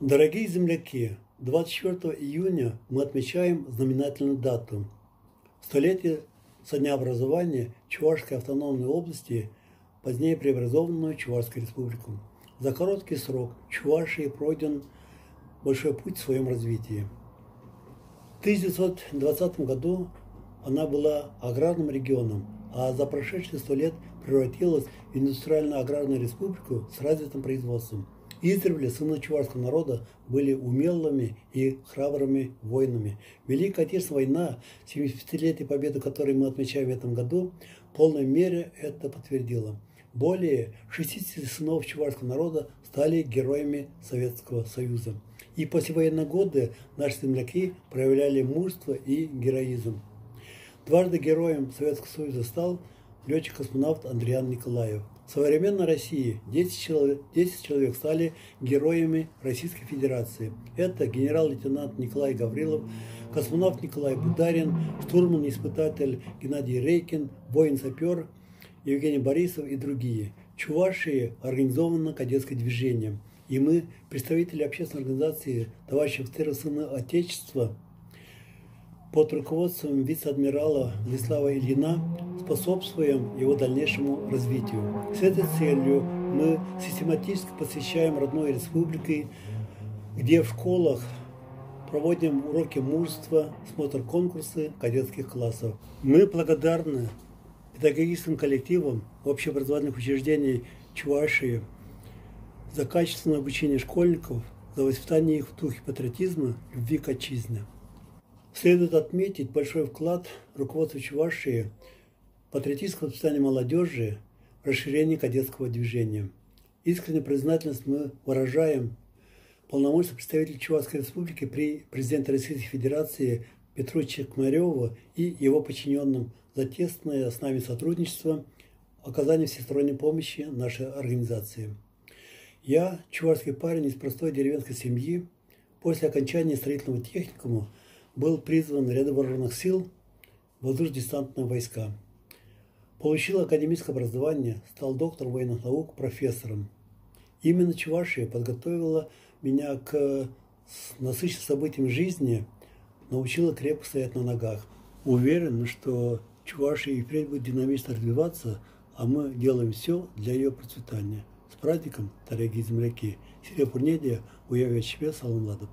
Дорогие земляки, 24 июня мы отмечаем знаменательную дату – столетие со дня образования Чувашской автономной области, позднее преобразованную Чувашской республику. За короткий срок Чувашии пройден большой путь в своем развитии. В 1920 году она была аграрным регионом, а за прошедшие сто лет превратилась в индустриально-аграрную республику с развитым производством – Издревле сыны чувашского народа были умелыми и храбрыми воинами. Великая Отечественная война, 75-летие победы, которую мы отмечаем в этом году, в полной мере это подтвердила. Более 60 сынов чувашского народа стали героями Советского Союза. И послевоенные годы наши земляки проявляли мужество и героизм. Дважды героем Советского Союза стал летчик-космонавт Андриан Николаев – в современной России 10 человек, 10 человек стали героями Российской Федерации. Это генерал-лейтенант Николай Гаврилов, космонавт Николай Бударин, штурман-испытатель Геннадий Рейкин, воин-сапер Евгений Борисов и другие. Чувашии организовано кадетское движение. И мы, представители общественной организации товарищи офицеры сына Отечества, под руководством вице-адмирала Владислава Ильина способствуем его дальнейшему развитию. С этой целью мы систематически посещаем родной республикой, где в школах проводим уроки мужества, смотр конкурсы кадетских классов. Мы благодарны педагогическим коллективам общеобразовательных учреждений Чувашии за качественное обучение школьников, за воспитание их в духе патриотизма, любви к отчизне. Следует отметить большой вклад руководства Чувашии патриотического воспитания молодежи в расширении кадетского движения. Искреннюю признательность мы выражаем полномочия представителя Чувашской республики при президенте Российской Федерации Петру Чекмареву и его подчиненным за тесное с нами сотрудничество, оказание всесторонней помощи нашей организации. Я, чувашский парень из простой деревенской семьи, после окончания строительного техникума был призван в ряды вооруженных сил воздушно-десантные войска. Получил академическое образование, стал доктором военных наук, профессором. Именно Чувашия подготовила меня к насыщенным событиям жизни, научила крепко стоять на ногах. Уверен, что Чувашия и впредь будет динамично развиваться, а мы делаем все для ее процветания. С праздником, дорогие земляки! Сирия Пурнедия, Уявия Чпе, Салам Ладов.